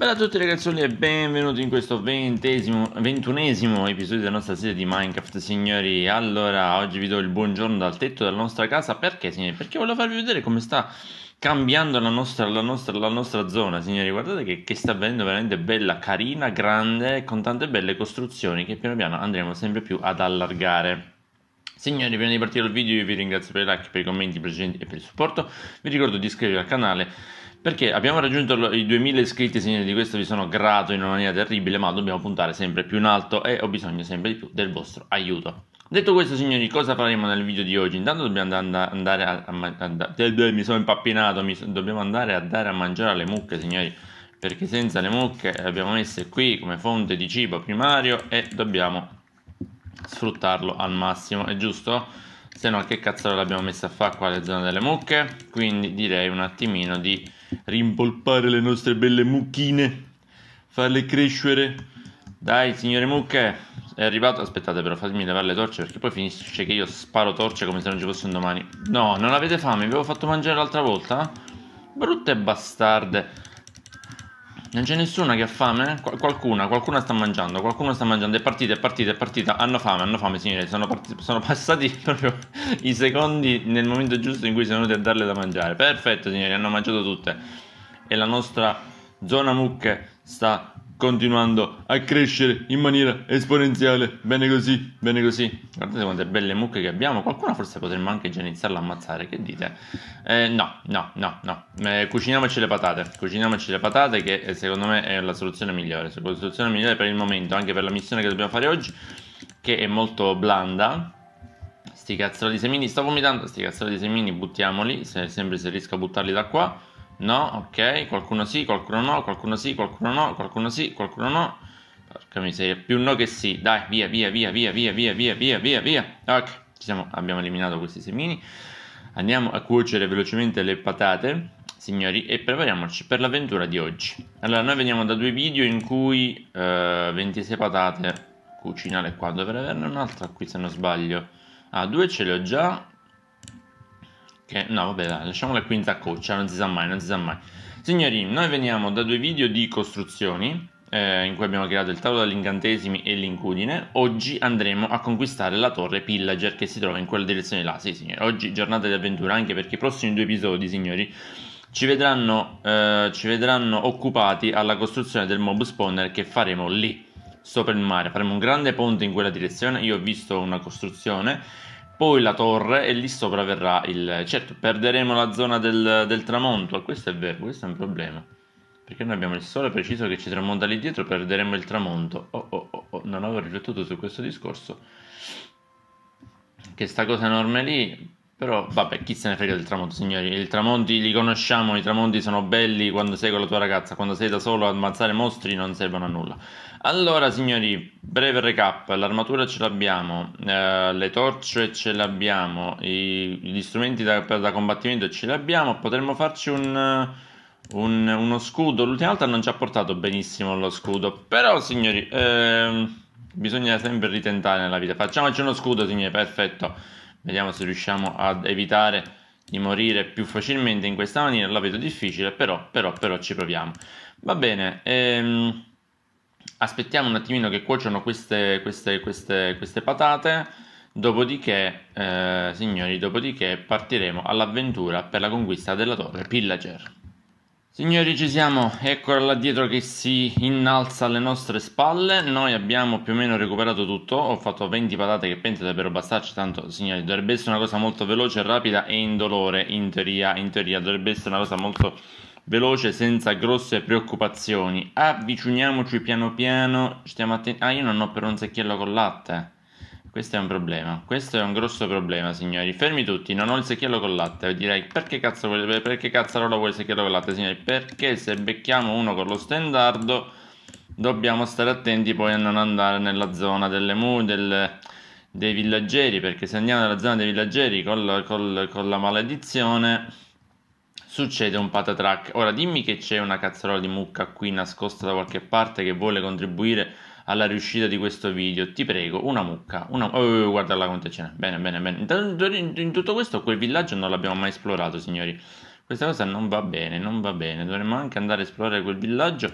Bella a tutti ragazzoli e benvenuti in questo ventesimo, ventunesimo episodio della nostra serie di Minecraft signori. Allora, oggi vi do il buongiorno dal tetto della nostra casa. Perché signori? Perché voglio farvi vedere come sta cambiando la nostra, la nostra, la nostra zona signori. Guardate che, che sta venendo veramente bella, carina, grande Con tante belle costruzioni che piano piano andremo sempre più ad allargare. Signori, prima di partire il video io vi ringrazio per i like, per i commenti precedenti e per il supporto. Vi ricordo di iscrivervi al canale perché abbiamo raggiunto i 2000 iscritti, signori, di questo vi sono grato in una maniera terribile, ma dobbiamo puntare sempre più in alto e ho bisogno sempre di più del vostro aiuto. Detto questo, signori, cosa faremo nel video di oggi? Intanto dobbiamo andare a, a, a, a mi sono impappinato, mi, dobbiamo andare a dare a mangiare alle mucche, signori, perché senza le mucche le abbiamo messe qui come fonte di cibo primario e dobbiamo sfruttarlo al massimo, è giusto? Se no, che cazzo l'abbiamo messa a fare qua le zone delle mucche? Quindi direi un attimino di rimpolpare le nostre belle mucchine, farle crescere. Dai, signore mucche, è arrivato. Aspettate, però, fatemi levare le torce perché poi finisce che io sparo torce come se non ci fosse un domani. No, non avete fame? Vi avevo fatto mangiare l'altra volta? Brutte bastarde. Non c'è nessuno che ha fame? Qual qualcuna, qualcuna sta mangiando, qualcuno sta mangiando, è partita, è partita, è partita, hanno fame, hanno fame signore, sono, sono passati proprio i secondi nel momento giusto in cui sono venuti a darle da mangiare. Perfetto signori, hanno mangiato tutte. E la nostra zona mucche sta continuando a crescere in maniera esponenziale. Bene così, bene così. Guardate quante belle mucche che abbiamo. Qualcuna forse potremmo anche già iniziarla a ammazzare. Che dite? Eh, no, no, no, no. Eh, cuciniamoci le patate. Cuciniamoci le patate che eh, secondo me è la soluzione migliore. La soluzione migliore per il momento, anche per la missione che dobbiamo fare oggi, che è molto blanda. Sti cazzolo di semini, sto vomitando. Sti cazzolo di semini, buttiamoli. Se, sempre se riesco a buttarli da qua No, ok, qualcuno sì, qualcuno no, qualcuno sì, qualcuno no, qualcuno sì, qualcuno no. Porca miseria, più no che sì. Dai, via, via, via, via, via, via, via, via, via, via. Ok, siamo, abbiamo eliminato questi semini. Andiamo a cuocere velocemente le patate, signori, e prepariamoci per l'avventura di oggi. Allora, noi veniamo da due video in cui uh, 26 patate cucinare qua. Dovrei averne un'altra qui se non sbaglio. Ah, due ce le ho già, che, no, vabbè, dai, lasciamola qui in saccoccia, non si sa mai, non si sa mai. Signori, noi veniamo da due video di costruzioni, eh, in cui abbiamo creato il tavolo degli incantesimi e l'incudine. Oggi andremo a conquistare la torre Pillager che si trova in quella direzione là. Sì, signori, oggi giornata di avventura, anche perché i prossimi due episodi, signori, ci vedranno, eh, ci vedranno occupati alla costruzione del mob spawner che faremo lì, sopra il mare. Faremo un grande ponte in quella direzione. Io ho visto una costruzione poi la torre e lì sopra verrà il... Certo, perderemo la zona del, del tramonto, questo è vero, questo è un problema. Perché noi abbiamo il sole preciso che ci tramonta lì dietro, perderemo il tramonto. Oh, oh, oh, oh, non avevo riflettuto su questo discorso. Che sta cosa enorme lì però, vabbè, chi se ne frega del tramonto, signori? I tramonti li conosciamo, i tramonti sono belli quando sei con la tua ragazza, quando sei da solo a ammazzare mostri non servono a nulla. Allora, signori, breve recap, l'armatura ce l'abbiamo, eh, le torce ce l'abbiamo, gli strumenti da, da, combattimento ce li abbiamo, potremmo farci un, un, uno scudo. L'ultima volta non ci ha portato benissimo lo scudo, però, signori, eh, bisogna sempre ritentare nella vita. Facciamoci uno scudo, signori, perfetto. Vediamo se riusciamo ad evitare di morire più facilmente in questa maniera. La vedo difficile, però, però, però ci proviamo. Va bene. Ehm, aspettiamo un attimino che cuociano queste, queste, queste, queste patate. Dopodiché, eh, signori, dopodiché partiremo all'avventura per la conquista della torre Pillager. Signori ci siamo, eccola là dietro che si innalza alle nostre spalle, noi abbiamo più o meno recuperato tutto, ho fatto 20 patate che penso dovrebbero bastarci, tanto signori. Dovrebbe essere una cosa molto veloce, rapida e indolore in teoria, in teoria. Dovrebbe essere una cosa molto veloce senza grosse preoccupazioni, avviciniamoci piano piano, stiamo attenti, ah io non ho però un secchiello con latte, questo è un problema, questo è un grosso problema signori, fermi tutti, non ho il secchiello con latte, direi perché cazzo, perché cazzarola vuole il secchiello con latte signori, perché se becchiamo uno con lo standardo dobbiamo stare attenti poi a non andare nella zona delle mu, del, dei villaggeri, perché se andiamo nella zona dei villaggeri con, col, con la maledizione succede un patatrack. Ora dimmi che c'è una cazzarola di mucca qui nascosta da qualche parte che vuole contribuire alla riuscita di questo video. Ti prego, una mucca. Una... Oh, guarda ce n'è. Bene, bene, bene. In tutto questo, quel villaggio non l'abbiamo mai esplorato, signori. Questa cosa non va bene, non va bene. Dovremmo anche andare a esplorare quel villaggio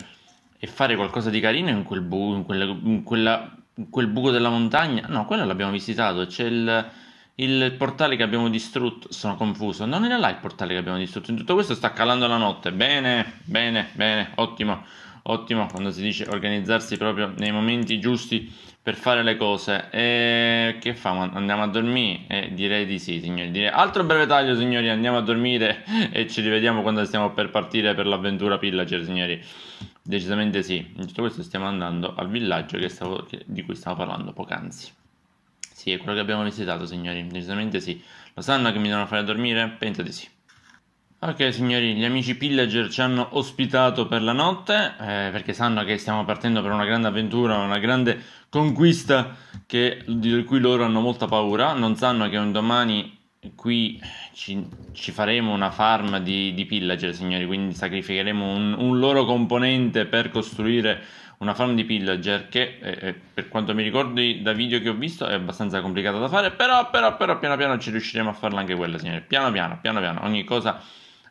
e fare qualcosa di carino in quel, bu- in quella, in quella, in quel buco della montagna. No, quello l'abbiamo visitato. C'è il, il portale che abbiamo distrutto. Sono confuso. Non era là il portale che abbiamo distrutto. In tutto questo sta calando la notte. Bene, bene, bene, ottimo. Ottimo quando si dice organizzarsi proprio nei momenti giusti per fare le cose. E che famo? Andiamo a dormire? Eh, direi di sì, signori. Direi... Altro breve taglio, signori. Andiamo a dormire e ci rivediamo quando stiamo per partire per l'avventura Pillager, signori. Decisamente sì. In tutto questo stiamo andando al villaggio che stavo, di cui stavo parlando poc'anzi. Sì, è quello che abbiamo visitato, signori. Decisamente sì. Lo sanno che mi devono fare dormire? Penso di sì. Ok signori, gli amici pillager ci hanno ospitato per la notte eh, perché sanno che stiamo partendo per una grande avventura, una grande conquista che, di cui loro hanno molta paura. Non sanno che un domani qui ci, ci faremo una farm di, di, pillager signori, quindi sacrificheremo un, un, loro componente per costruire una farm di pillager che eh, eh per quanto mi ricordi da video che ho visto è abbastanza complicata da fare, però, però, però piano piano ci riusciremo a farla anche quella signori, piano piano, piano piano, ogni cosa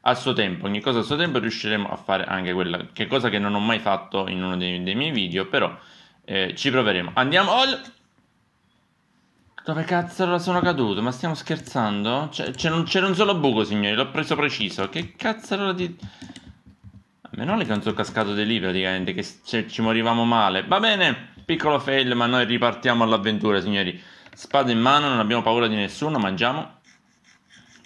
a suo tempo, ogni cosa a suo tempo riusciremo a fare anche quella, che cosa che non ho mai fatto in uno dei, dei miei video, però eh, ci proveremo. Andiamo... Oh, dove cazzo sono caduto? Ma stiamo scherzando? C'era un solo buco, signori, l'ho preso preciso. Che cazzo di... A meno che non sono cascato di lì praticamente, che cioè, ci morivamo male. Va bene, piccolo fail, ma noi ripartiamo all'avventura, signori. Spada in mano, non abbiamo paura di nessuno, mangiamo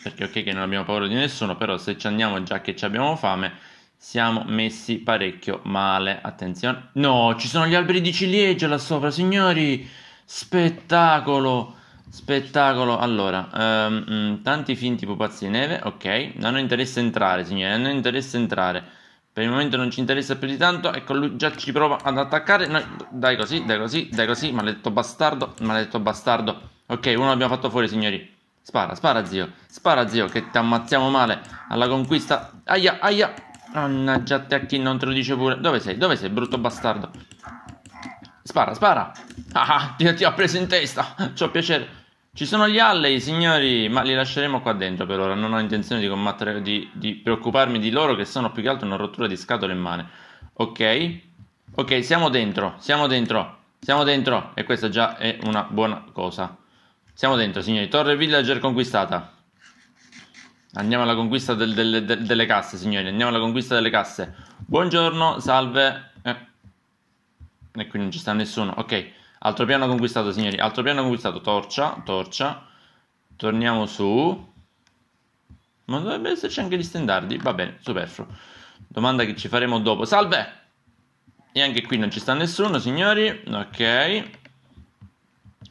perché ok che non abbiamo paura di nessuno, però se ci andiamo già che ci abbiamo fame, siamo messi parecchio male. Attenzione. No, ci sono gli alberi di ciliegia là sopra, signori. Spettacolo. Spettacolo. Allora, um, tanti finti pupazzi di neve, ok. Non interessa entrare, signori, non interessa entrare. Per il momento non ci interessa più di tanto. Ecco, lui già ci prova ad attaccare. Noi, dai così, dai così, dai così. Maledetto bastardo, maledetto bastardo. Ok, uno l'abbiamo fatto fuori, signori. Spara, spara zio, spara zio che ti ammazziamo male alla conquista. Aia, aia. Mannaggia te a chi non te lo dice pure. Dove sei? Dove sei, brutto bastardo? Spara, spara. Ah, ti, ti ho preso in testa. C'ho piacere. Ci sono gli alley, signori, ma li lasceremo qua dentro per ora. Non ho intenzione di combattere, di, di preoccuparmi di loro che sono più che altro una rottura di scatole in mano. Ok? Ok, siamo dentro, siamo dentro, siamo dentro. E questa già è una buona cosa. Siamo dentro, signori. Torre Villager conquistata. Andiamo alla conquista del, del, del, delle casse, signori. Andiamo alla conquista delle casse. Buongiorno, salve. Eh. E qui non ci sta nessuno. Ok. Altro piano conquistato, signori. Altro piano conquistato. Torcia, torcia. Torniamo su. Ma dovrebbe esserci anche gli stendardi. Va bene, superfluo. Domanda che ci faremo dopo. Salve! E anche qui non ci sta nessuno, signori. Ok.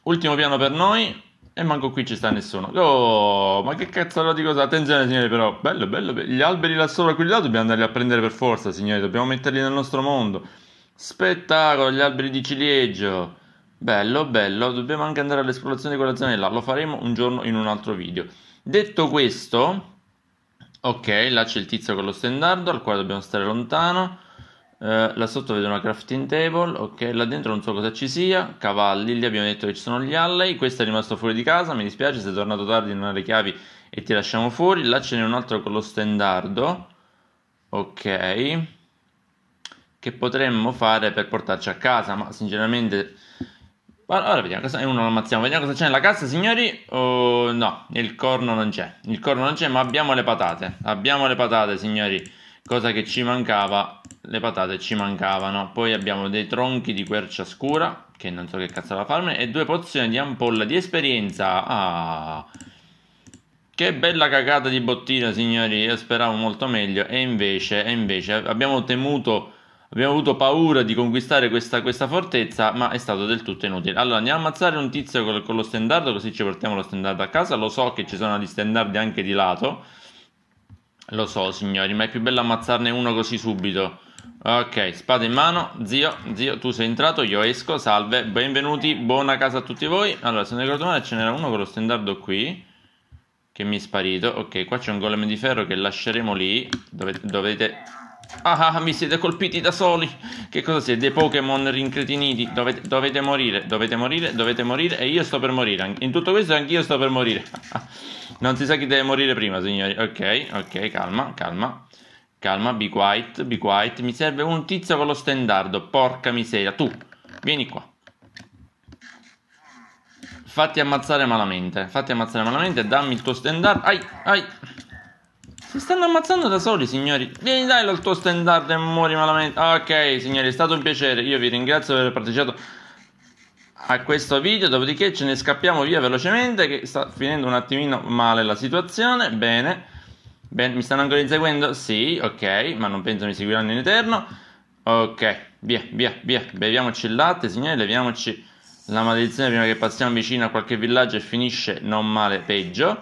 Ultimo piano per noi. E manco qui ci sta nessuno. Oh, ma che cazzo di cosa? Attenzione, signori, però. Bello, bello, bello. Gli alberi là sopra, quelli là, dobbiamo andarli a prendere per forza, signori. Dobbiamo metterli nel nostro mondo. Spettacolo, gli alberi di ciliegio. Bello, bello. Dobbiamo anche andare all'esplorazione di quella zona là. Lo faremo un giorno in un altro video. Detto questo, ok, là c'è il tizio con lo stendardo, al quale dobbiamo stare lontano. Uh, là sotto vedo una crafting table, ok, là dentro non so cosa ci sia, cavalli, lì abbiamo detto che ci sono gli alley, questo è rimasto fuori di casa, mi dispiace, sei tornato tardi non hai le chiavi e ti lasciamo fuori, là ce n'è un altro con lo stendardo, ok, che potremmo fare per portarci a casa, ma sinceramente... Ora vediamo cosa... Uno lo ammazziamo, vediamo cosa c'è nella cassa, signori. Oh, no, il corno non c'è. Il corno non c'è, ma abbiamo le patate. Abbiamo le patate, signori. Cosa che ci mancava le patate ci mancavano. Poi abbiamo dei tronchi di quercia scura, che non so che cazzo da farmene, e due pozioni di ampolla di esperienza. Ah, che bella cagata di bottina, signori. Io speravo molto meglio. E invece, e invece abbiamo temuto. Abbiamo avuto paura di conquistare questa, questa, fortezza, ma è stato del tutto inutile. Allora, andiamo a ammazzare un tizio con, con lo stendardo, così ci portiamo lo stendardo a casa. Lo so che ci sono gli stendardi anche di lato. Lo so, signori, ma è più bello ammazzarne uno così subito. Ok, spada in mano, zio, zio, tu sei entrato, io esco, salve, benvenuti, buona casa a tutti voi. Allora, se non ricordo male, ce n'era uno con lo stendardo qui, che mi è sparito. Ok, qua c'è un golem di ferro che lasceremo lì, dovete... dovete... Ah, ah, mi siete colpiti da soli. Che cosa siete? Dei Pokémon rincretiniti. Dovete, dovete morire, dovete morire, dovete morire. E io sto per morire. In tutto questo anch'io sto per morire. non si sa chi deve morire prima, signori. Ok, ok, calma, calma. Calma, be quiet, be quiet. Mi serve un tizio con lo stendardo. Porca miseria. Tu, vieni qua. Fatti ammazzare malamente. Fatti ammazzare malamente. Dammi il tuo stendardo. Ai, ai. Si stanno ammazzando da soli, signori. Vieni, dai il tuo stendardo e muori malamente. Ok, signori, è stato un piacere. Io vi ringrazio per aver partecipato a questo video. Dopodiché ce ne scappiamo via velocemente. Che sta finendo un attimino male la situazione. Bene. Ben, mi stanno ancora inseguendo? Sì, ok, ma non penso mi seguiranno in eterno. Ok, via, via, via. Beviamoci il latte, signori, leviamoci la maledizione prima che passiamo vicino a qualche villaggio e finisce non male, peggio.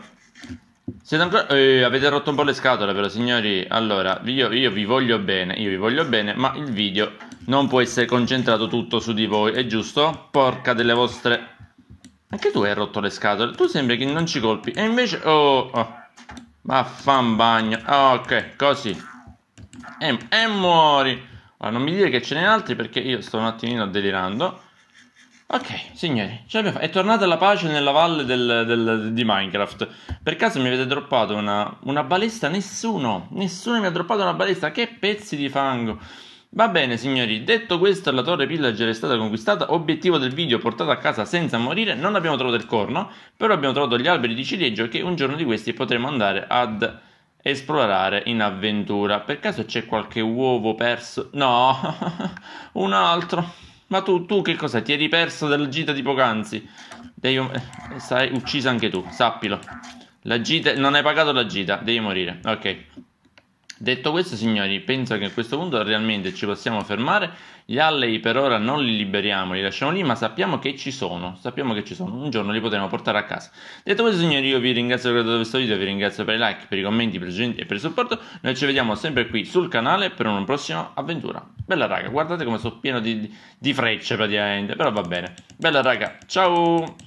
Siete ancora... Eh, avete rotto un po' le scatole però, signori. Allora, io, io vi voglio bene, io vi voglio bene, ma il video non può essere concentrato tutto su di voi, è giusto? Porca delle vostre... Anche tu hai rotto le scatole, tu sembri che non ci colpi, e invece... Oh, oh. Vaffanbagno. Ah, ok, così. E, e muori. Ora, non mi dire che ce n'è altri perché io sto un attimino delirando. Ok, signori, è tornata la pace nella valle del, del, di Minecraft. Per caso mi avete droppato una, una balestra? Nessuno, nessuno mi ha droppato una balestra. Che pezzi di fango. Va bene signori, detto questo la torre pillager è stata conquistata, obiettivo del video portato a casa senza morire, non abbiamo trovato il corno, però abbiamo trovato gli alberi di ciliegio che un giorno di questi potremo andare ad esplorare in avventura. Per caso c'è qualche uovo perso? No, un altro. Ma tu, tu che cosa? Ti eri perso dalla gita di poc'anzi? Devi... Eh, sarai ucciso anche tu, sappilo. La gita... Non hai pagato la gita, devi morire. Ok. Detto questo, signori, penso che a questo punto realmente ci possiamo fermare. Gli alley per ora non li liberiamo, li lasciamo lì, ma sappiamo che ci sono. Sappiamo che ci sono. Un giorno li potremo portare a casa. Detto questo, signori, io vi ringrazio per questo video, vi ringrazio per i like, per i commenti, per i e per il supporto. Noi ci vediamo sempre qui sul canale per una prossima avventura. Bella raga, guardate come sono pieno di, di frecce praticamente, però va bene. Bella raga, ciao!